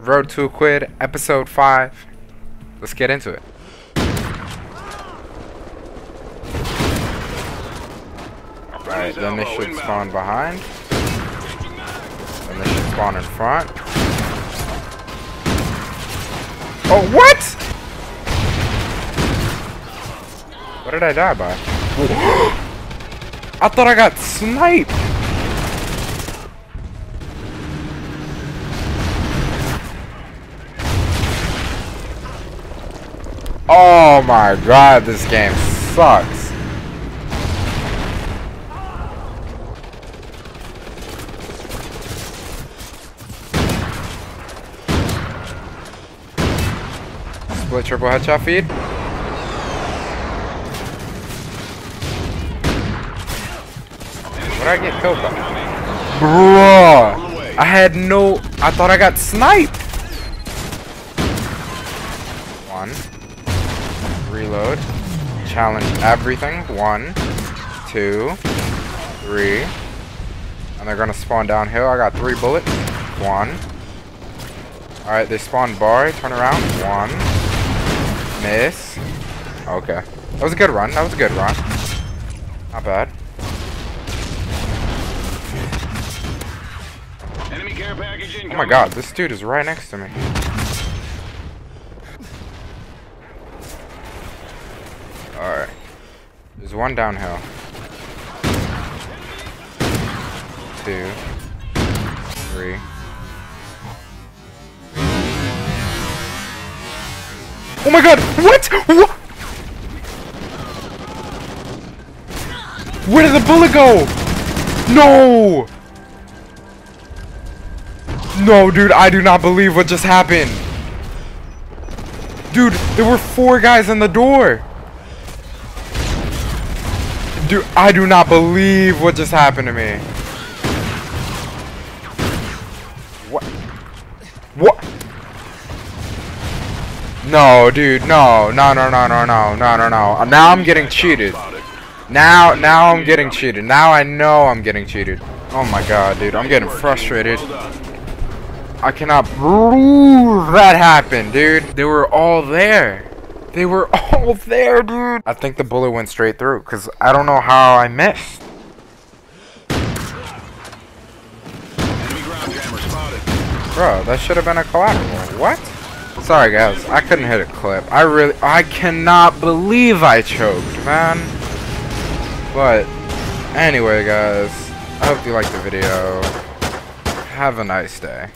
Road to a Quid, episode 5. Let's get into it. Alright, then this should spawn behind. Then this should spawn in front. Oh, what? What did I die by? I thought I got sniped. Oh my god, this game sucks. Split triple headshot feed. What did I get killed by? Bruh! I had no... I thought I got sniped! One. Reload. Challenge everything. One, two, three. And they're gonna spawn downhill. I got three bullets. One. Alright, they spawn bar. Turn around. One. Miss. Okay. That was a good run. That was a good run. Not bad. Enemy care package Oh my god, this dude is right next to me. Alright. There's one downhill. Two. Three. Oh my god! What? What? Where did the bullet go? No! No, dude, I do not believe what just happened. Dude, there were four guys in the door. Dude, I do not believe what just happened to me. What? What? No, dude, no, no, no, no, no, no, no, no, no. Now I'm getting cheated. Now, now I'm getting cheated. Now I know I'm getting cheated. Oh my god, dude, I'm getting frustrated. I cannot that happened, dude. They were all there. They were all there, dude. I think the bullet went straight through because I don't know how I missed. Bro, that should have been a collateral. What? Sorry, guys. I couldn't hit a clip. I really, I cannot believe I choked, man. But, anyway, guys. I hope you liked the video. Have a nice day.